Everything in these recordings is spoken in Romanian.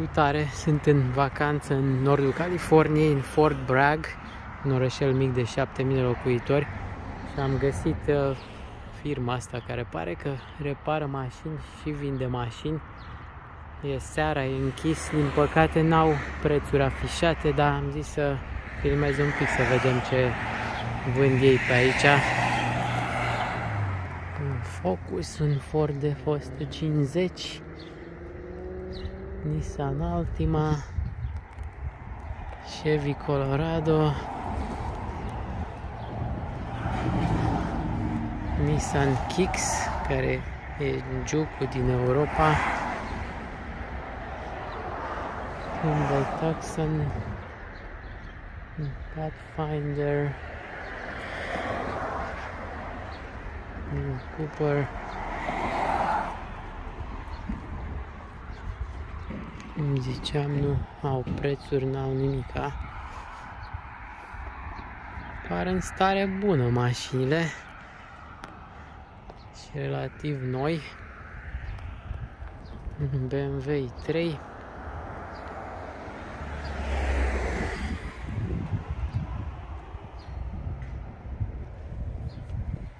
Salutare! Sunt în vacanță în nordul Californiei, în Fort Bragg, un orășel mic de 7000 de locuitori și am găsit uh, firma asta care pare că repară mașini și vinde mașini. E seara, e închis, din păcate n-au prețuri afișate, dar am zis să filmez un pic să vedem ce vând ei pe aici. Un Focus, un Ford F-150 Nissan Altima, Chevy Colorado, Nissan Kicks, care e jucul din Europa, Hyundai Tucson, Pathfinder, Cooper, Cum ziceam, nu au prețuri, n-au nimica. Pare în stare bună mașinile și relativ noi. BMW 3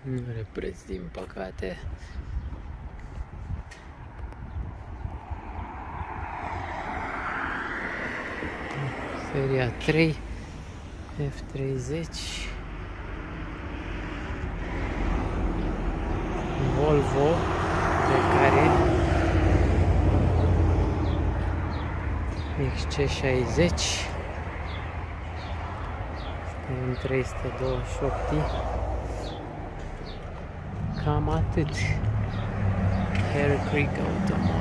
Nu are preț din păcate. Seria 3 F30 Volvo de care XC60 în 328 Cam atât. Hair Creek Automotive